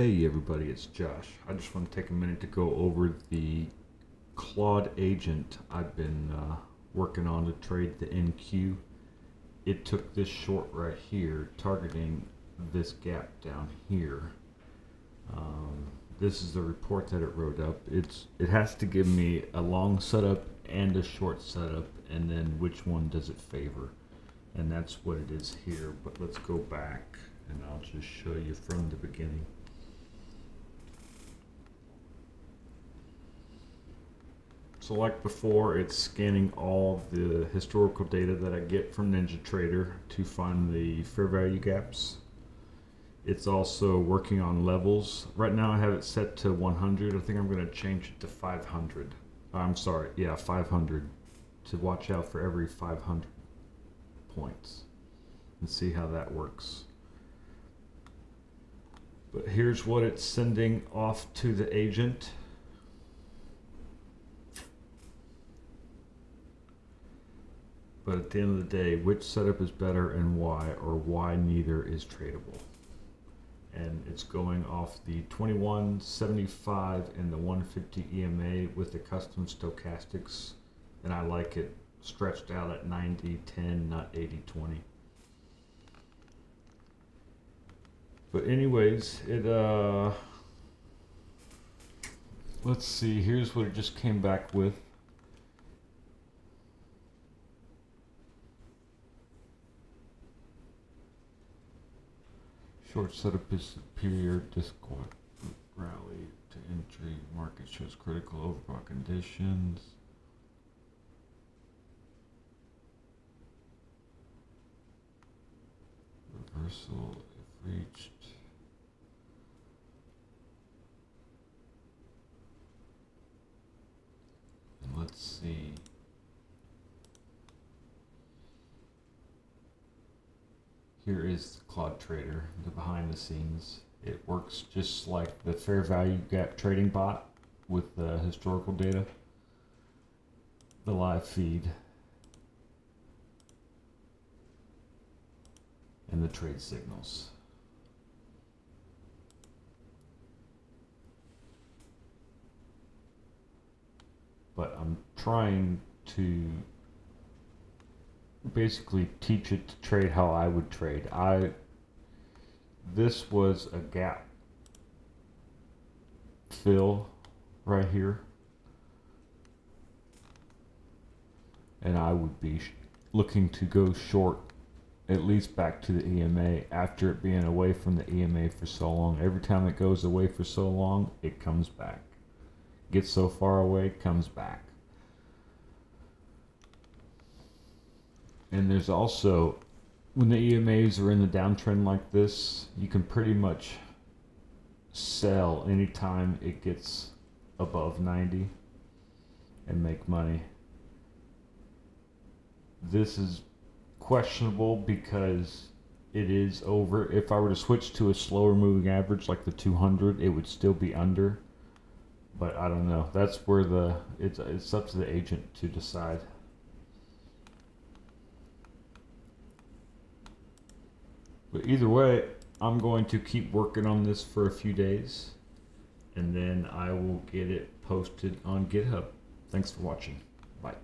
Hey everybody, it's Josh. I just want to take a minute to go over the Claude agent I've been uh, working on to trade the NQ. It took this short right here, targeting this gap down here. Um, this is the report that it wrote up. It's it has to give me a long setup and a short setup, and then which one does it favor, and that's what it is here. But let's go back, and I'll just show you from the beginning. So like before, it's scanning all the historical data that I get from NinjaTrader to find the fair value gaps. It's also working on levels. Right now I have it set to 100. I think I'm going to change it to 500. I'm sorry, yeah, 500 to watch out for every 500 points and see how that works. But here's what it's sending off to the agent. But at the end of the day, which setup is better and why, or why neither is tradable. And it's going off the 2175 and the 150 EMA with the custom stochastics. And I like it stretched out at 90 10, not 80 20. But, anyways, it, uh, let's see, here's what it just came back with. Short setup is superior. Discord rally to entry. Market shows critical overbought conditions. Reversal if reached. And let's see. Here is the Claude Trader, the behind the scenes. It works just like the fair value gap trading bot with the historical data, the live feed, and the trade signals. But I'm trying to basically teach it to trade how I would trade. I this was a gap fill right here. And I would be looking to go short at least back to the EMA after it being away from the EMA for so long. Every time it goes away for so long, it comes back. Gets so far away, comes back. And there's also, when the EMAs are in the downtrend like this, you can pretty much sell anytime it gets above 90 and make money. This is questionable because it is over. If I were to switch to a slower moving average like the 200, it would still be under. But I don't know. That's where the it's it's up to the agent to decide. But either way, I'm going to keep working on this for a few days and then I will get it posted on GitHub. Thanks for watching. Bye.